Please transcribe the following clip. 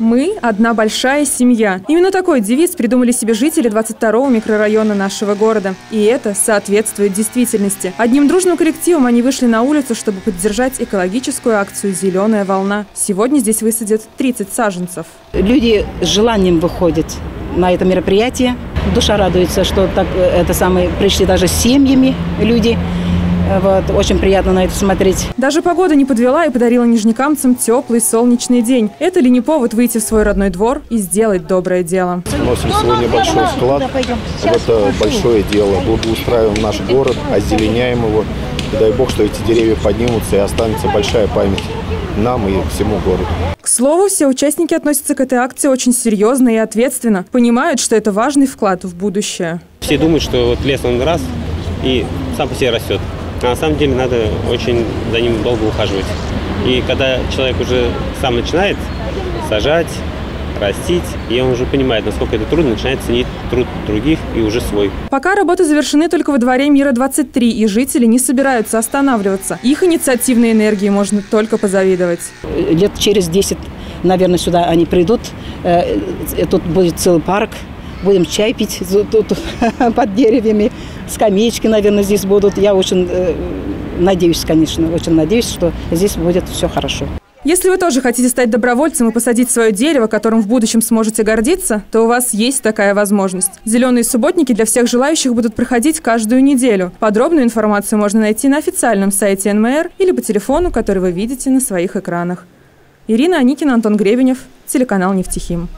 Мы – одна большая семья. Именно такой девиз придумали себе жители 22-го микрорайона нашего города. И это соответствует действительности. Одним дружным коллективом они вышли на улицу, чтобы поддержать экологическую акцию «Зеленая волна». Сегодня здесь высадят 30 саженцев. Люди с желанием выходят на это мероприятие. Душа радуется, что так, это самое, пришли даже с семьями люди. Вот, очень приятно на это смотреть. Даже погода не подвела и подарила нижнекамцам теплый солнечный день. Это ли не повод выйти в свой родной двор и сделать доброе дело? Вносим сегодня большой вклад в это большое дело. Благоустраиваем наш город, озеленяем его. И дай бог, что эти деревья поднимутся и останется большая память нам и всему городу. К слову, все участники относятся к этой акции очень серьезно и ответственно. Понимают, что это важный вклад в будущее. Все думают, что вот лес он раз и сам по себе растет. А на самом деле надо очень за ним долго ухаживать. И когда человек уже сам начинает сажать, растить, и он уже понимает, насколько это трудно, начинает ценить труд других и уже свой. Пока работы завершены только во дворе Мира-23, и жители не собираются останавливаться. Их инициативной энергии можно только позавидовать. Лет через 10, наверное, сюда они придут. Э, Тут будет целый парк. Будем чай пить тут под деревьями. Скамеечки, наверное, здесь будут. Я очень э, надеюсь, конечно, очень надеюсь, что здесь будет все хорошо. Если вы тоже хотите стать добровольцем и посадить свое дерево, которым в будущем сможете гордиться, то у вас есть такая возможность. Зеленые субботники для всех желающих будут проходить каждую неделю. Подробную информацию можно найти на официальном сайте НМР или по телефону, который вы видите на своих экранах. Ирина Аникина, Антон Гребенев, телеканал «Нефтехим».